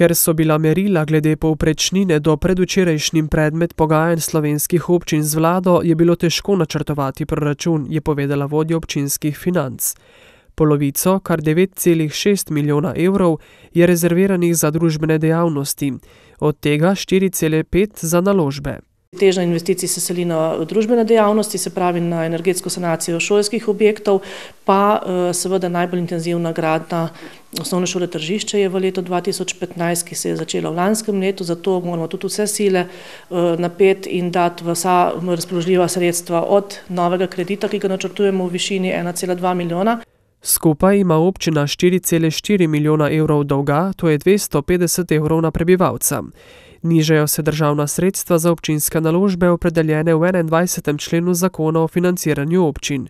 Ker so bila merila glede povprečnine do predvčerajšnjim predmet pogajanj slovenskih občin z vlado, je bilo težko načrtovati proračun, je povedala vodja občinskih financ. Polovico, kar 9,6 milijona evrov, je rezerviranih za družbene dejavnosti, od tega 4,5 za naložbe. Teža investicij se seli na družbene dejavnosti, se pravi na energetsko sanacijo šolskih objektov, pa seveda najbolj intenzivna gradnja osnovne šole Tržišče je v letu 2015, ki se je začela v lanskem letu, zato moramo tudi vse sile napeti in dati vsa razpoložljiva sredstva od novega kredita, ki ga načrtujemo v višini ena cela dva milijona. Skupaj ima občina štiri cele štiri milijona evrov dolga, to je dvesto petdeset evrov na prebivalca. Nižajo se državna sredstva za občinske naložbe, opredeljene v enaindvajsetem členu zakona o financiranju občin.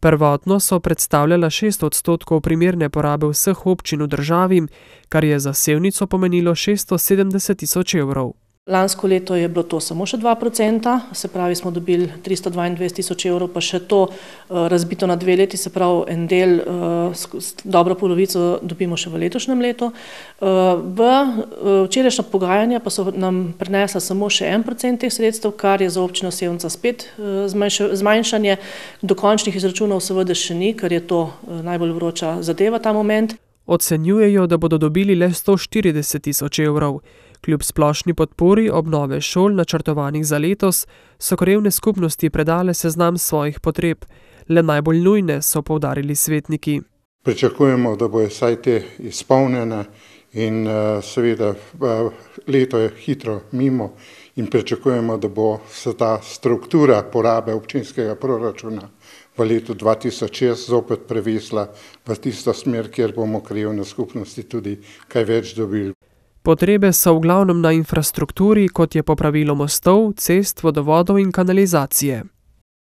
Prvotno so predstavljala šest odstotkov primerne porabe vseh občin v državi, kar je za Sevnico pomenilo šeststo sedemdeset tisoč evrov. Lansko leto je bilo to samo še dva procenta, se pravi, smo dobili tristo dvaindvajset tisoč evrov, pa še to razbito na dve leti, se pravi, en del, dobro polovico dobimo še v letošnjem letu. v včerajšnja pogajanja pa so nam prinesla samo še en procent teh sredstev, kar je za občino Sevnica spet zmanjšanje, dokončnih izračunov seveda še ni, ker je to najbolj vroča zadeva ta moment. Ocenjujejo, da bodo dobili le sto štirideset tisoč evrov. Kljub splošni podpori obnove šol, načrtovanih za letos, so krajevne skupnosti predale seznam svojih potreb. Le najbolj nujne, so poudarili svetniki. Pričakujemo, da bojo vsaj te izpolnjene in seveda leto je hitro mimo in pričakujemo, da bo se ta struktura porabe občinskega proračuna v letu dva tisoč šest zopet prevesila v tisto smer, kjer bomo krajevne skupnosti tudi kaj več dobili. Potrebe so v glavnem na infrastrukturi, kot je popravilo mostov, cest, vodovodov in kanalizacije.